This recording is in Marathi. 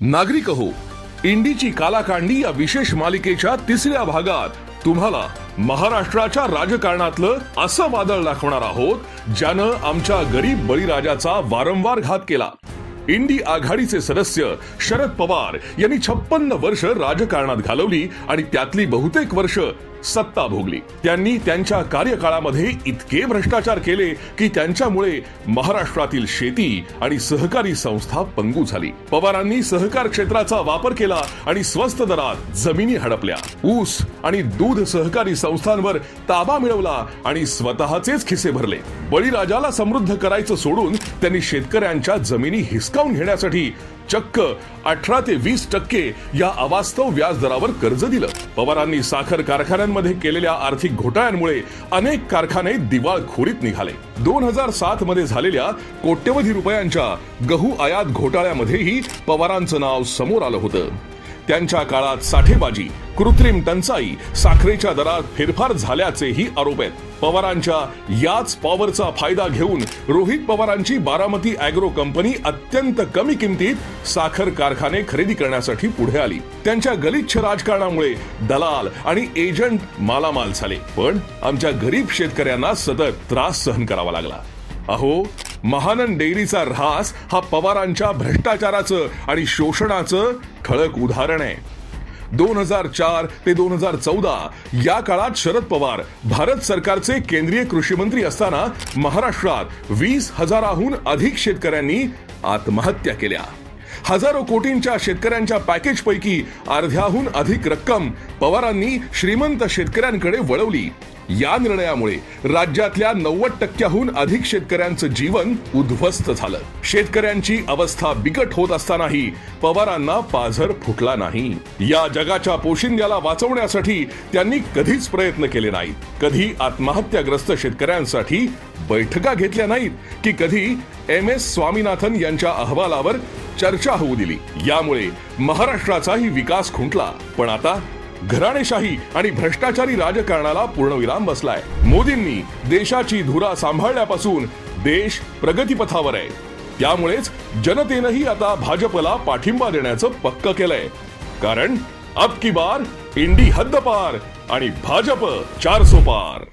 नागरिक हो इंडीची कालाकांडी या विशेष मालिकेच्या तिसऱ्या भागात तुम्हाला महाराष्ट्राच्या राजकारणातलं असं वादळ दाखवणार आहोत ज्यानं आमच्या गरीब बळीराजाचा वारंवार घात केला. इंडी आघाडीचे सदस्य शरद पवार यांनी छप्पन्न वर्ष राजकारणात घालवली आणि त्यातली बहुतेक वर्ष सत्ता भोगली. त्यांनी त्यांच्या कार्यकाळामध्ये इतके भ्रष्टाचार केले की त्यांच्यामुळे महाराष्ट्रातील शेती आणि सहकारी संस्था पंगू झाली. पवारांनी सहकार क्षेत्राचा वापर केला आणि स्वस्त दरात जमिनी हडपल्या. ऊस आणि दूध सहकारी संस्थांवर ताबा मिळवला आणि स्वतःचेच खिसे भरले. बळीराजाला समृद्ध करायचं सोडून त्यांनी शेतकऱ्यांच्या जमिनी हिसकावून घेण्यासाठी चक्क अठरा ते वीस टक्के या अवास्तव व्याजदरावर कर्ज दिलं. पवारांनी साखर कारखान्यांमध्ये केलेल्या आर्थिक घोटाळ्यांमुळे अनेक कारखाने दिवाळखोरीत निघाले. दोन हजार सात मध्ये झालेल्या कोट्यवधी रुपयांच्या गहू आयात घोटाळ्यामध्येही पवारांचं नाव समोर आलं होतं. त्यांच्या काळात साठेबाजी कृत्रिम टंचाई साखरेच्या दरात फेरफार झाल्याचेही आरोप आहेत. पवारांच्या याच पॉवरचा फायदा घेऊन रोहित पवारांची बारामती अॅग्रो कंपनी अत्यंत कमी किमतीत साखर कारखाने खरेदी करण्यासाठी पुढे आली. त्यांच्या गलिच्छ राजकारणामुळे दलाल आणि एजंट मालामाल झाले. पण आमच्या गरीब शेतकऱ्यांना सतत त्रास सहन करावा लागला. अहो महानंद डेअरीचा ऱ्हास हा पवारांच्या भ्रष्टाचाराचं आणि शोषणाचं ठळक उदाहरण. आहे दोन हजार चार ते दोन हजार चौदा या काळात शरद पवार भारत सरकारचे केंद्रीय कृषी मंत्री असताना महाराष्ट्रात वीस हजाराहून अधिक शेतकऱ्यांनी आत्महत्या केल्या. हजारो कोटींच्या शेतकऱ्यांच्या पॅकेजपैकी अर्ध्याहून अधिक रक्कम पवारांनी श्रीमंत शेतकऱ्यांकडे वळवली. या निर्णयामुळे राज्यातल्या नव्वद टक्क्याहून अधिक शेतकऱ्यांचं जीवन उद्ध्वस्त झालं. शेतकऱ्यांची अवस्था बिकट होत असतानाही पवारांना पाझर फुटला नाही. या जगाच्या पोशिंद्याला वाचवण्यासाठी त्यांनी कधीच प्रयत्न केले नाहीत. कधी आत्महत्याग्रस्त शेतकऱ्यांसाठी बैठका घेतल्या नाहीत की कधी एम एस स्वामीनाथन यांच्या अहवालावर चर्चा होऊ दिली. यामुळे महाराष्ट्राचाही विकास खुंटला. पण आता घराणेशाही आणि भ्रष्टाचारी राजकारणाला पूर्णविराम बसलाय. मोदींनी देशाची धुरा सांभाळण्यापासून देश प्रगतीपथावर आहे. त्यामुळेच जनतेनंही आता भाजपला पाठिंबा देण्याचं पक्क केलंय. कारण अब की बार इंडी हद्दपार आणि भाजप चारसो पार